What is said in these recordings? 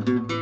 Taking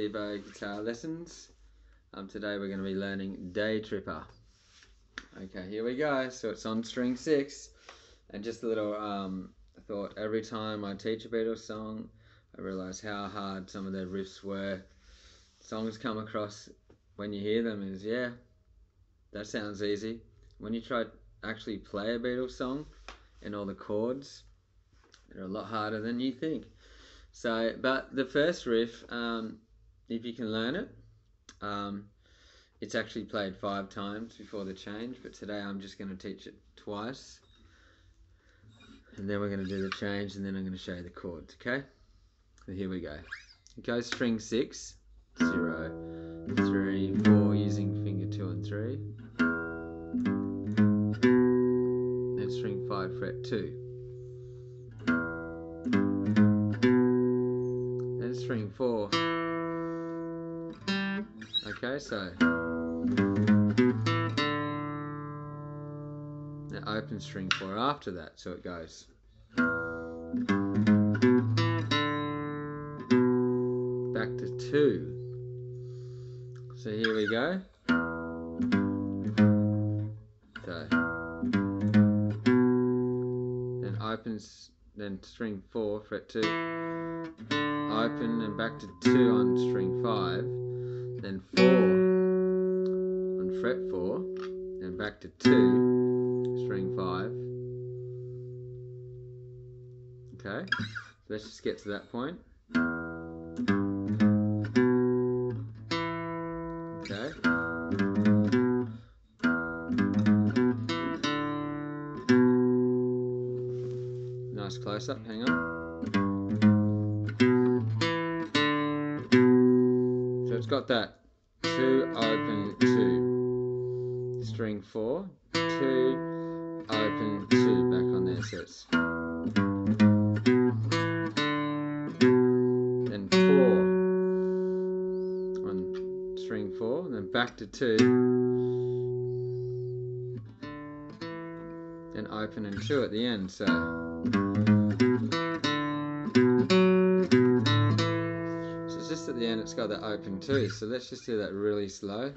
Welcome to Stevo Guitar Lessons. Um, today we're going to be learning Day Tripper. Okay, here we go. So it's on string six, and just a little um, thought. Every time I teach a Beatles song, I realise how hard some of their riffs were. Songs come across when you hear them is yeah, that sounds easy. When you try to actually play a Beatles song and all the chords, they're a lot harder than you think. So, but the first riff, um, if you can learn it, um, it's actually played five times before the change, but today I'm just going to teach it twice. And then we're going to do the change, and then I'm going to show you the chords, okay? So here we go. It goes string six, zero, three, four, using finger two and three. Then string five, fret two. Then string four. Okay, so now open string four after that, so it goes. Back to two. So here we go. So then opens then string four, fret two, open and back to two on string five, then four on fret four, then back to two, string five. Okay, so let's just get to that point. Okay. Nice close up, hang on. It's got that two, open, two. String four, two, open, two. Back on there, so it's. Then four on string four, and then back to two. Then open and two at the end, so. Just at the end it's got that open too. So let's just do that really slow.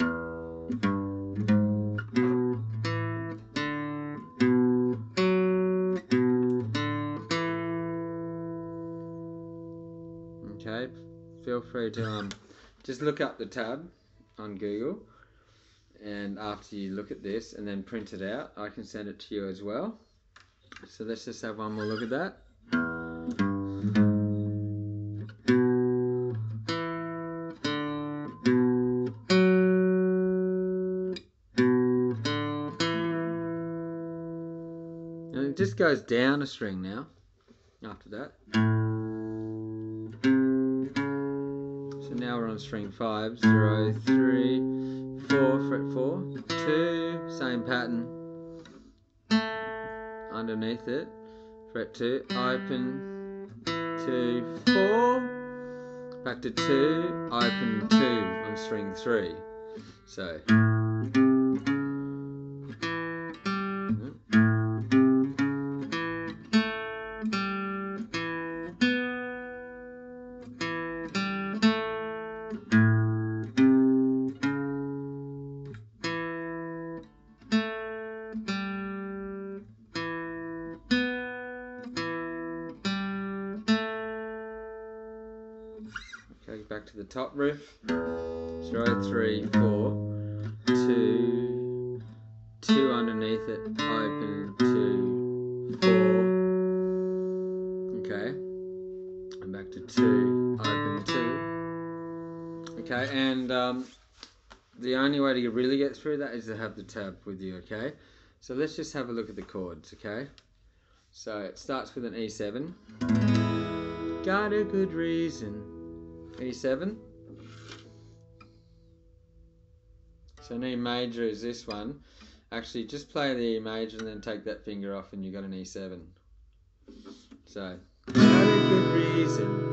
Okay, feel free to um, just look up the tab on Google and after you look at this and then print it out, I can send it to you as well. So let's just have one more look at that. Just goes down a string now after that. So now we're on string 5, 0, 3, 4, fret 4, 2, same pattern. Underneath it, fret 2, open, 2, 4, back to 2, open 2 on string 3. So. The top riff. Zero, three, four, two, two underneath it, open, two, four. Okay. And back to two. Open two. Okay, and um, the only way to really get through that is to have the tab with you, okay? So let's just have a look at the chords, okay? So it starts with an E7. Got a good reason. E7. So an E major is this one. Actually, just play the E major and then take that finger off and you've got an E7. So, got a good reason.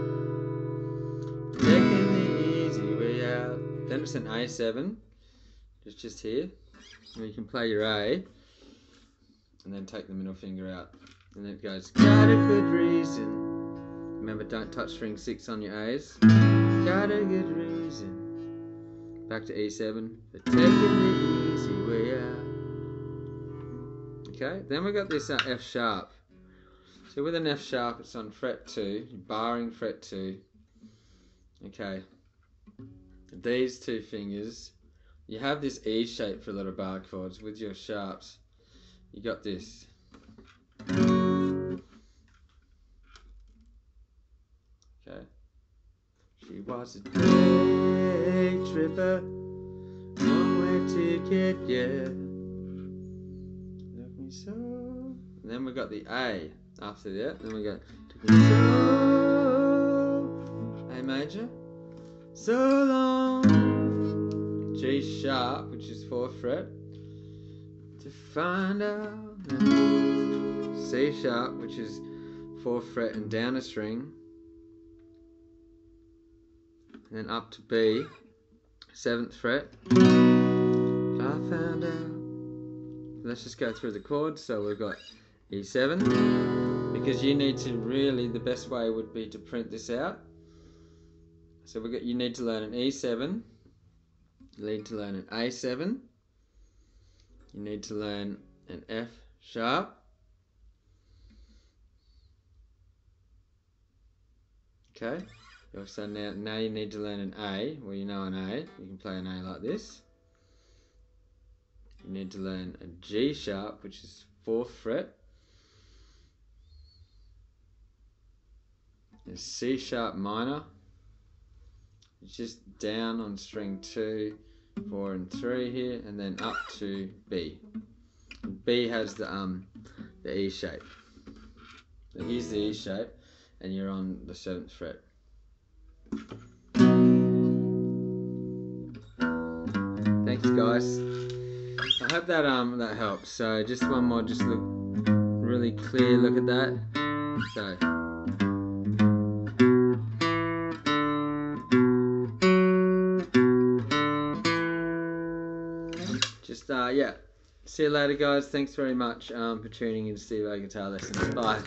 Taking the easy way out. Then it's an A7. It's just here. And you can play your A. And then take the middle finger out. And then it goes, got a good reason. Remember, don't touch string 6 on your A's. Got a good reason. Back to E7. For taking the easy way out. Okay, then we got this uh, F sharp. So with an F sharp, it's on fret 2, barring fret 2. Okay, these two fingers, you have this E shape for a lot of bar chords. With your sharps, you got this. She was a day tripper, one way ticket, yeah. Love me so. And then we got the A after that. Then we go A major. So long. G sharp, which is fourth fret. To find out. C sharp, which is fourth fret and down a string and then up to B, seventh fret. I found out. Let's just go through the chords. So we've got E7, because you need to really, the best way would be to print this out. So we got, you need to learn an E7, you need to learn an A7, you need to learn an F sharp, okay. So now, now you need to learn an A. Well, you know an A. You can play an A like this. You need to learn a G sharp, which is fourth fret. A C sharp minor. It's just down on string two, four, and three here, and then up to B. B has the um the E shape. So here's the E shape, and you're on the seventh fret. Guys. I hope that um that helps. So just one more, just look really clear look at that. So just uh yeah. See you later guys. Thanks very much um, for tuning in to Steve Guitar Lessons. Bye.